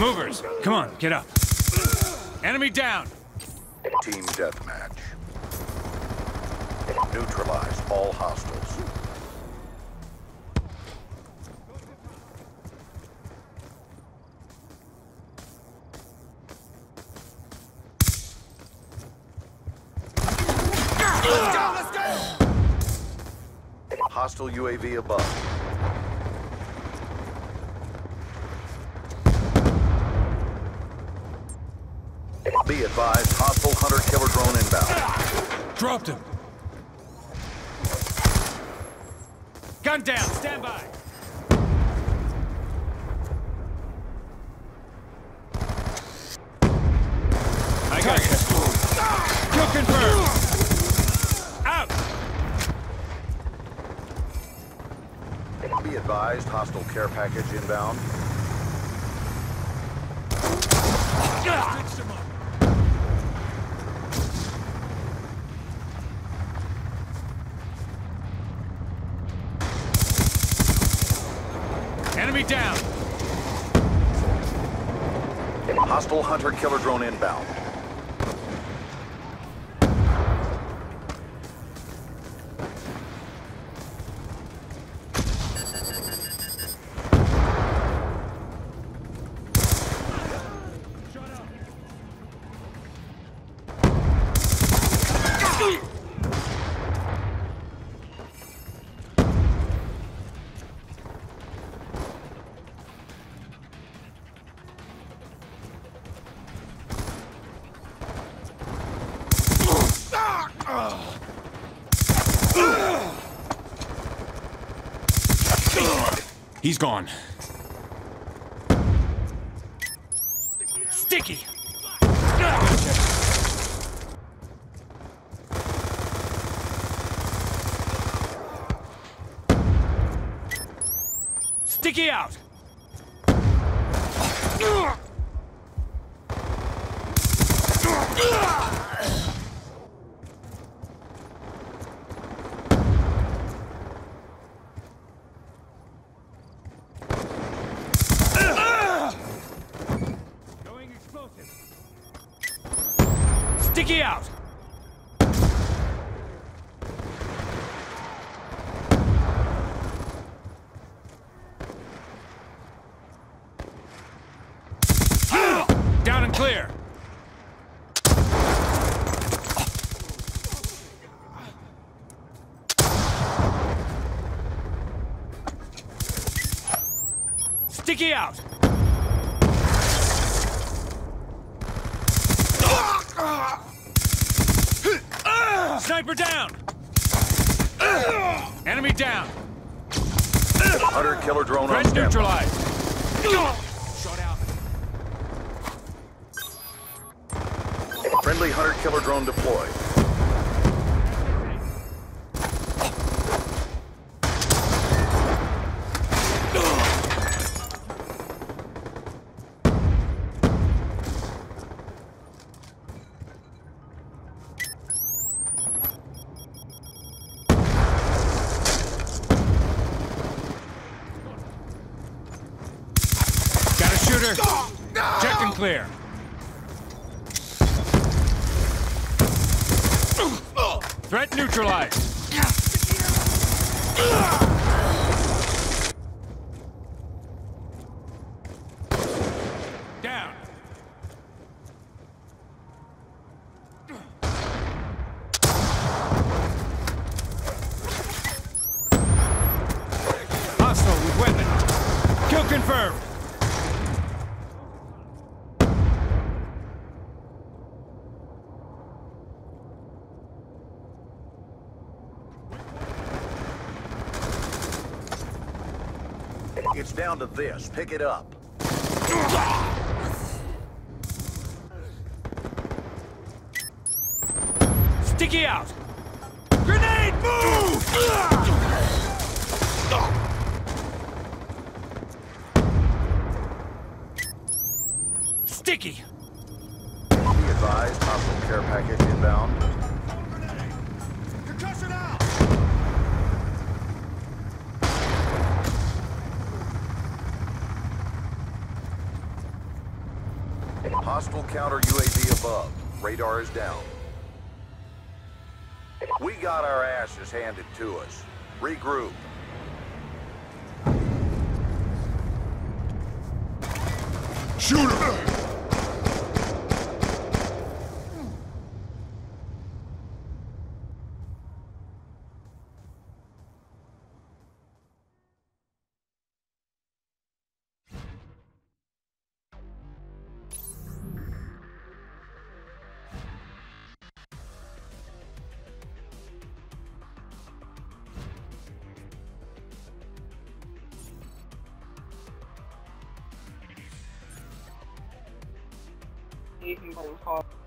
Movers, come on, get up. Enemy down. Team deathmatch. Neutralize all hostiles. Hostile UAV above. Be advised, hostile hunter-killer drone inbound. Dropped him. Gun down, stand by. I got you. Kill confirmed. Out. Be advised, hostile care package inbound. Stitched him up. Down. Hostile hunter-killer drone inbound. He's gone. Sticky! Sticky out! Going Sticky out! Down and clear. Sticky out! Sniper down! Enemy down! Hunter-killer drone on Threat standby. neutralized! Shot out. Friendly hunter-killer drone deployed. A. Check and clear. Threat neutralized. Down. Hostile with weapon. Kill confirmed. It's down to this. Pick it up. Sticky out! Grenade, move! Sticky! Be advised, hostile care package inbound. Hostile counter UAV above. Radar is down. We got our asses handed to us. Regroup. Shoot him! You can go and call.